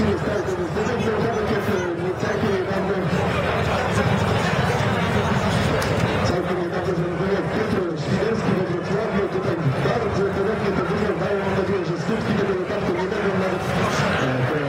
she was.